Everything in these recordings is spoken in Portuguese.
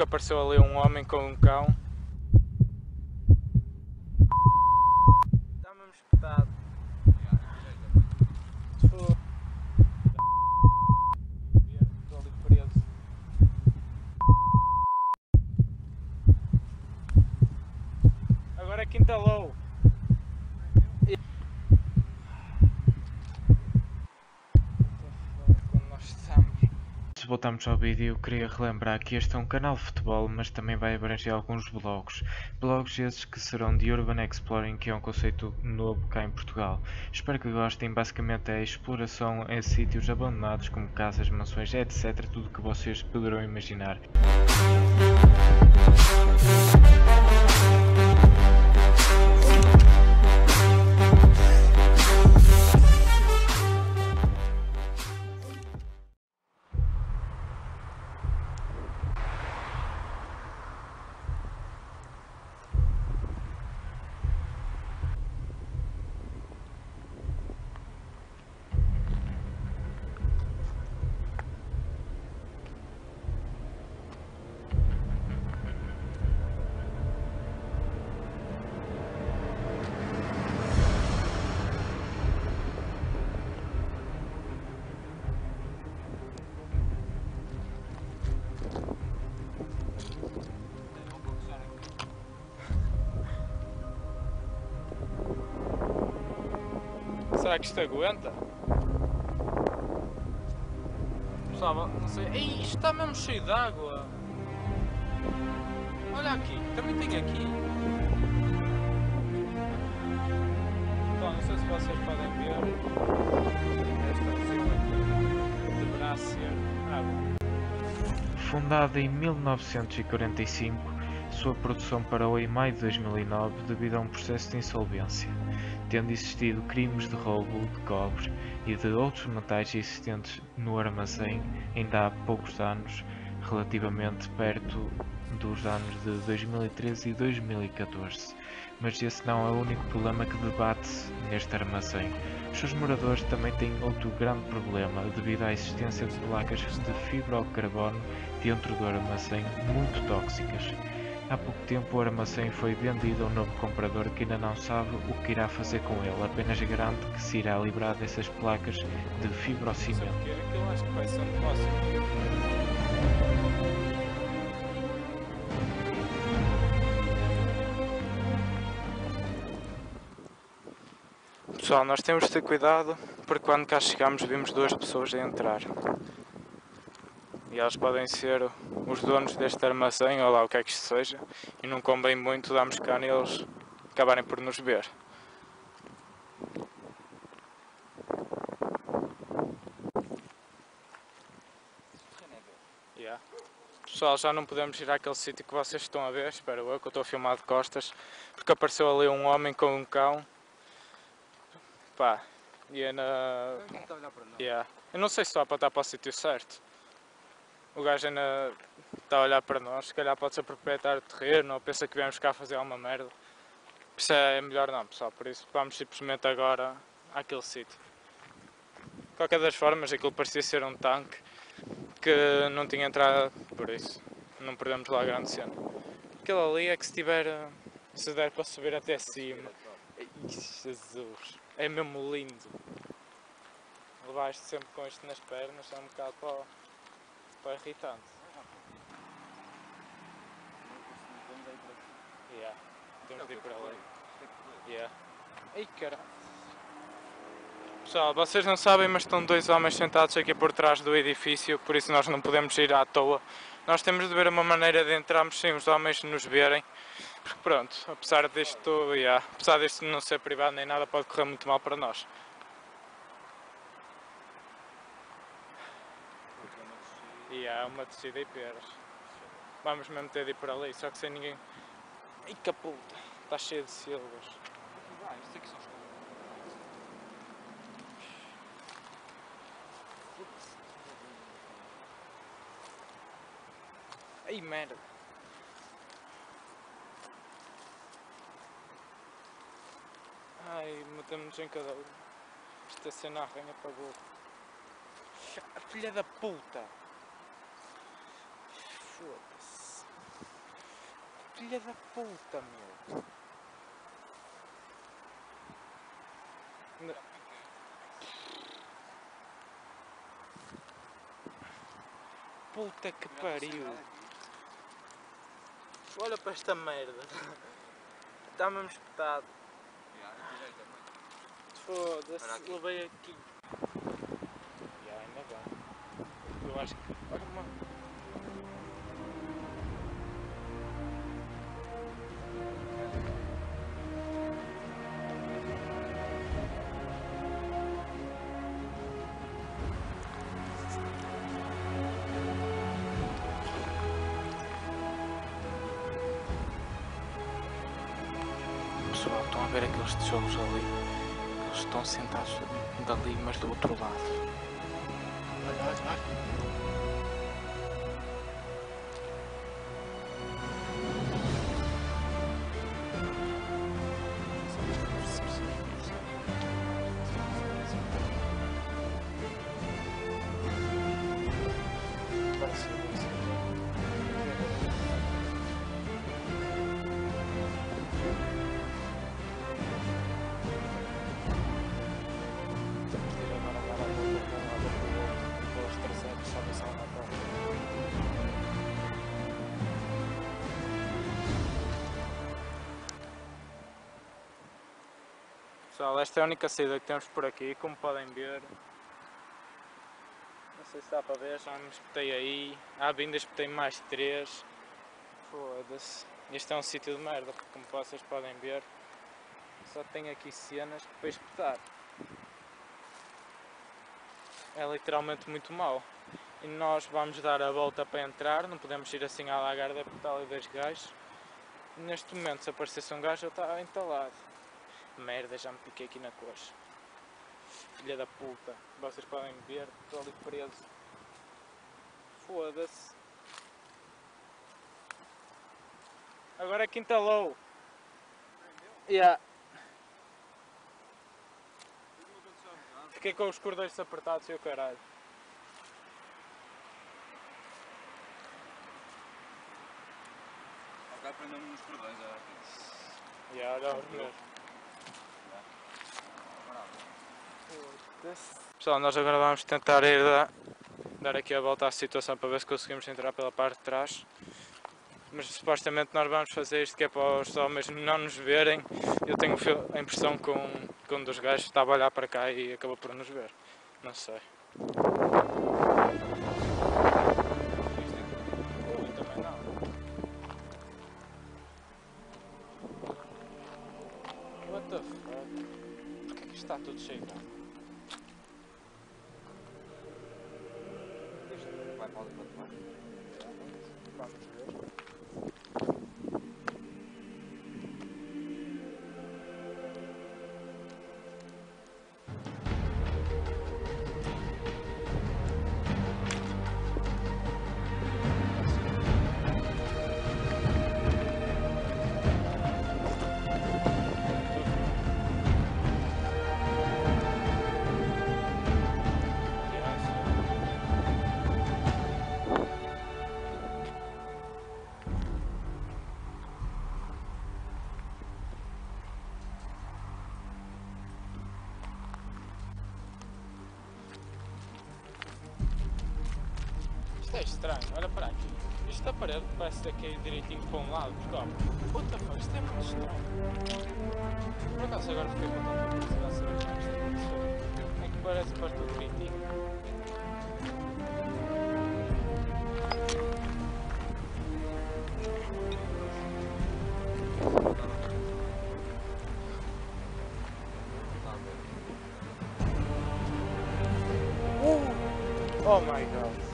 porque apareceu ali um homem com um cão. Está mesmo espetado. Estou ali preso. Agora é que entalou. Quando nós estamos. Se voltarmos ao vídeo, queria relembrar que este é um canal de futebol, mas também vai abranger alguns blogs. Blogs esses que serão de Urban Exploring, que é um conceito novo cá em Portugal. Espero que gostem, basicamente é a exploração em sítios abandonados como casas, mansões, etc. Tudo que vocês poderão imaginar. Será que isto aguenta? Não sei. Ei, isto está mesmo cheio de água. Olha aqui, também tem aqui. Então, não sei se vocês podem ver. Esta aqui deverá ser água. Fundada em 1945, sua produção parou em maio de 2009 devido a um processo de insolvência, tendo existido crimes de roubo de cobre e de outros metais existentes no armazém ainda há poucos anos, relativamente perto dos anos de 2013 e 2014. Mas esse não é o único problema que debate neste armazém. Os seus moradores também têm outro grande problema devido à existência de placas de fibrocarbono dentro do armazém muito tóxicas. Há pouco tempo o armazém foi vendido a um novo comprador que ainda não sabe o que irá fazer com ele, apenas garante que se irá livrar dessas placas de fibrocimento. Aquilo acho que vai ser um negócio. Pessoal, nós temos de ter cuidado porque quando cá chegamos vimos duas pessoas a entrar. E elas podem ser os donos deste armazém ou lá o que é que isto seja. E não convém muito darmos cana e eles acabarem por nos ver. Yeah. Pessoal, já não podemos ir àquele sítio que vocês estão a ver, espero eu, que eu estou a filmar de costas, porque apareceu ali um homem com um cão. Pá, e é na. Está nós. Yeah. Eu não sei se estou a apontar para o sítio certo. O gajo ainda está a olhar para nós, se calhar pode ser proprietário de terreno ou pensa que viemos cá fazer alguma merda. Por isso é melhor não, pessoal, por isso vamos simplesmente agora àquele sítio. De qualquer das formas, aquilo parecia ser um tanque que não tinha entrada, por isso não perdemos lá a grande cena. Aquilo ali é que se tiver, se der para subir até cima. Jesus, é mesmo lindo. Levaste sempre com isto nas pernas, é um bocado para, para irritante. Yeah. Temos de ir para ali. Yeah. Ai caralho. Pessoal, vocês não sabem, mas estão dois homens sentados aqui por trás do edifício, por isso nós não podemos ir à toa. Nós temos de ver uma maneira de entrarmos sem os homens nos verem. Porque pronto, apesar disto, yeah, apesar disto não ser privado nem nada, pode correr muito mal para nós. E há uma descida e peras. Vamos mesmo ter de ir por ali, só que sem ninguém. Ai que puta, está cheio de silvas. Ah, isto aqui são Ai merda. Ai, matamos-nos em cada um. Esta cena arranha para. Cha- Filha da puta! Filha da puta, meu. N- Puta que pariu. Olha para esta merda. Está mesmo espetado. Olha Foda-se, aqui. levei aqui. Ver aqueles tijolos ali? Eles estão sentados dali, mas do outro lado. Pessoal, esta é a única saída que temos por aqui, como podem ver. Não sei se dá para ver, já me espetei aí. À vinda espetei mais três. Foda-se. Este é um sítio de merda, como vocês podem ver, só tem aqui cenas para espetar. É literalmente muito mau. E nós vamos dar a volta para entrar, não podemos ir assim à lagarda porque está ali dois gajos. Neste momento, se aparecesse um gajo, eu estava entalado. Merda, já me piquei aqui na coxa. Filha da puta. Vocês podem ver, estou ali preso. Foda-se. Agora é que entalou. Yeah. Fiquei com os cordões apertados e o caralho. Ok, prendeu-me nos cordões, olha aqui. E olha os meus. Pessoal, nós agora vamos tentar ir dar, dar aqui a volta à situação para ver se conseguimos entrar pela parte de trás. Mas supostamente nós vamos fazer isto que é para os homens não nos verem. Eu tenho a impressão que um, que um dos gajos estava a olhar para cá e acabou por nos ver. Não sei. Vai Isto da parede parece a cair direitinho para um lado, porque what the fuck, isto é muito estranho. Por acaso agora fiquei com tanta curiosidade de saber como isto aconteceu. É que parece que tudo direitinho. Uh! Oh my god.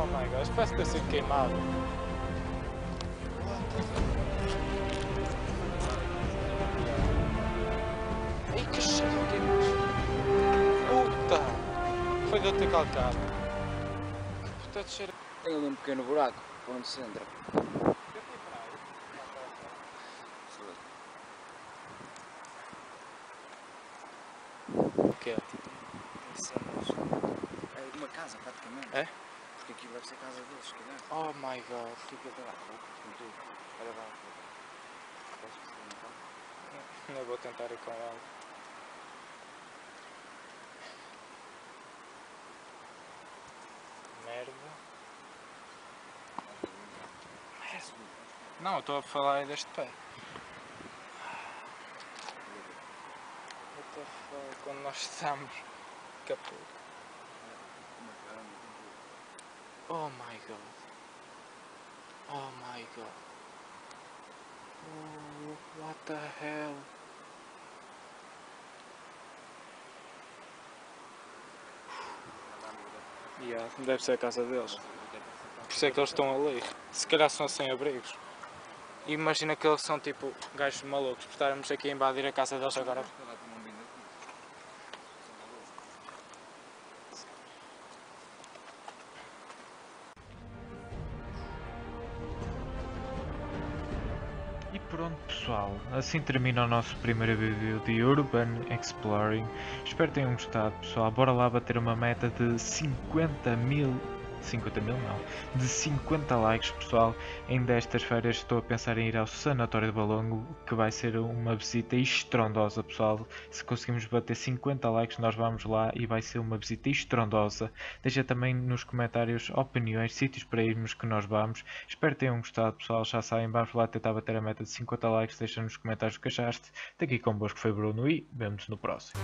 Oh my isto parece ter sido queimado. Ai que cheiro de. Puta! Foi de eu ter calcado. Que de cheiro. Tem ali um pequeno buraco por onde se entra. O quê? Tem cenas. É uma casa praticamente. É? Que aquilo deve ser a casa deles, se calhar. Oh my god. Fica até lá. Olha lá. Não vou tentar ir com ela. Merda. Não, eu estou a falar deste pé. What the fuck? Quando nós estamos. Capô. Oh my god. Oh my god. Oh, what the hell? Yeah, deve ser a casa deles. Por isso é que eles estão ali. Se calhar são sem abrigos. E imagina que eles são tipo gajos malucos por estarmos aqui a invadir a casa deles agora. Assim termina o nosso primeiro vídeo de Urban Exploring. Espero que tenham gostado pessoal. Bora lá bater uma meta de 50 mil 50 mil não, de 50 likes pessoal. Em destas férias estou a pensar em ir ao Sanatório de Balongo, que vai ser uma visita estrondosa pessoal. Se conseguimos bater 50 likes nós vamos lá e vai ser uma visita estrondosa. Deixa também nos comentários opiniões, sítios para irmos que nós vamos. Espero que tenham gostado pessoal, já sabem, vamos lá tentar bater a meta de 50 likes. Deixa nos comentários o que achaste. Daqui convosco foi Bruno e vemos no próximo.